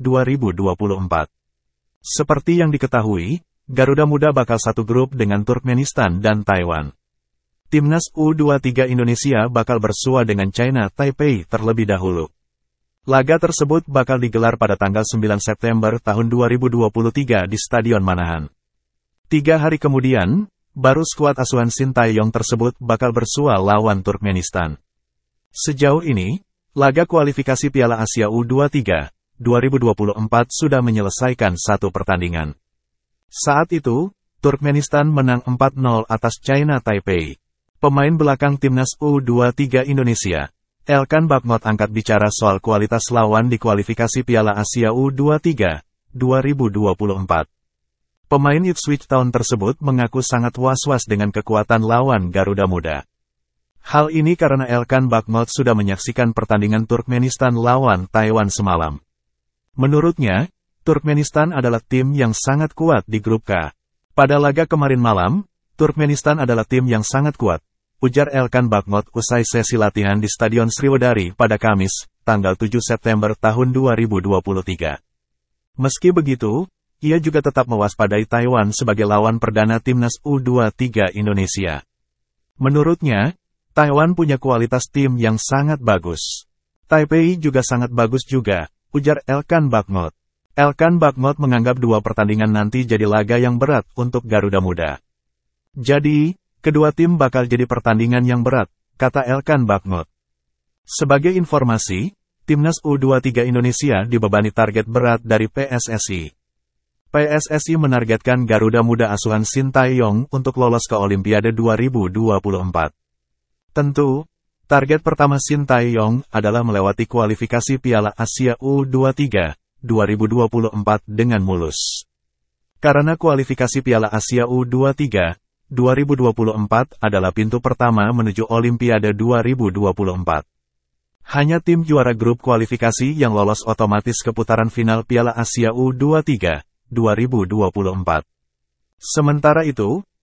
2024. Seperti yang diketahui, Garuda Muda bakal satu grup dengan Turkmenistan dan Taiwan. Timnas U23 Indonesia bakal bersua dengan China Taipei terlebih dahulu. Laga tersebut bakal digelar pada tanggal 9 September tahun 2023 di Stadion Manahan. Tiga hari kemudian, baru skuad asuhan Sintayong tersebut bakal bersua lawan Turkmenistan. Sejauh ini, laga kualifikasi Piala Asia U23 2024 sudah menyelesaikan satu pertandingan. Saat itu, Turkmenistan menang 4-0 atas China Taipei. Pemain belakang timnas U23 Indonesia, Elkan Bakmot angkat bicara soal kualitas lawan di kualifikasi Piala Asia U23 2024. Pemain Ipswich Town tersebut mengaku sangat was-was dengan kekuatan lawan Garuda Muda. Hal ini karena Elkan Bakmot sudah menyaksikan pertandingan Turkmenistan lawan Taiwan semalam. Menurutnya, Turkmenistan adalah tim yang sangat kuat di grup K. Pada laga kemarin malam, Turkmenistan adalah tim yang sangat kuat, ujar Elkan Bakmot usai sesi latihan di Stadion Sriwedari pada Kamis, tanggal 7 September tahun 2023. Meski begitu, ia juga tetap mewaspadai Taiwan sebagai lawan perdana timnas U23 Indonesia. Menurutnya, Taiwan punya kualitas tim yang sangat bagus. Taipei juga sangat bagus juga, ujar Elkan Bakmot. Elkan Bakmot menganggap dua pertandingan nanti jadi laga yang berat untuk Garuda Muda. Jadi, kedua tim bakal jadi pertandingan yang berat, kata Elkan Bakmot. Sebagai informasi, timnas U23 Indonesia dibebani target berat dari PSSI. PSSI menargetkan Garuda Muda asuhan Sintayong untuk lolos ke Olimpiade 2024. Tentu, target pertama Sintayong adalah melewati kualifikasi Piala Asia U23 2024 dengan mulus. Karena kualifikasi Piala Asia U23 2024 adalah pintu pertama menuju Olimpiade 2024. Hanya tim juara grup kualifikasi yang lolos otomatis ke putaran final Piala Asia U23 2024. Sementara itu,